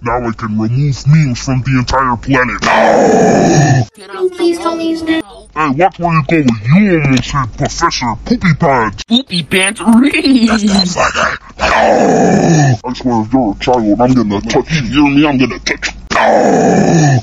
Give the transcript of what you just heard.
Now I can remove memes from the entire planet. No! Please tell me. Hey, watch where you're going. You almost said Professor Poopypants. Poopy pants really? No! I swear if you're a child, I'm gonna touch you. You hear me? I'm gonna touch you.